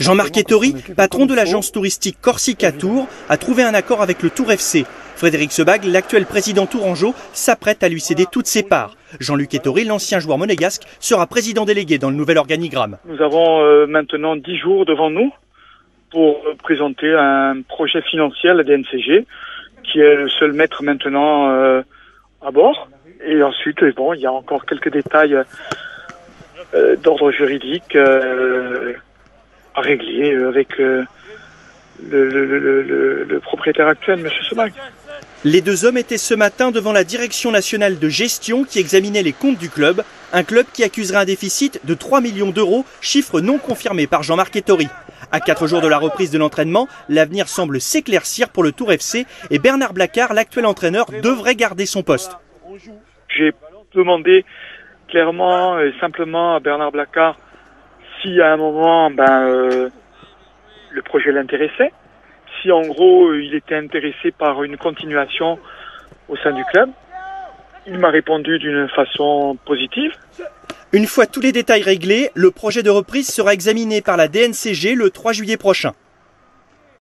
Jean-Marc Ettori, patron de l'agence touristique Corsica Tour, a trouvé un accord avec le Tour FC. Frédéric Sebag, l'actuel président tourangeau, s'apprête à lui céder toutes ses parts. Jean-Luc Ettori, l'ancien joueur monégasque, sera président délégué dans le nouvel organigramme. Nous avons euh, maintenant dix jours devant nous pour présenter un projet financier à la DNCG, qui est le seul maître maintenant euh, à bord. Et ensuite, bon, il y a encore quelques détails euh, d'ordre juridique euh, à régler avec le, le, le, le, propriétaire actuel, M. Semag. Les deux hommes étaient ce matin devant la direction nationale de gestion qui examinait les comptes du club, un club qui accuserait un déficit de 3 millions d'euros, chiffre non confirmé par Jean-Marc Ettori. À quatre jours de la reprise de l'entraînement, l'avenir semble s'éclaircir pour le Tour FC et Bernard Blacard, l'actuel entraîneur, devrait garder son poste. J'ai demandé clairement et simplement à Bernard Blacard si à un moment ben, euh, le projet l'intéressait, si en gros il était intéressé par une continuation au sein du club. Il m'a répondu d'une façon positive. Une fois tous les détails réglés, le projet de reprise sera examiné par la DNCG le 3 juillet prochain.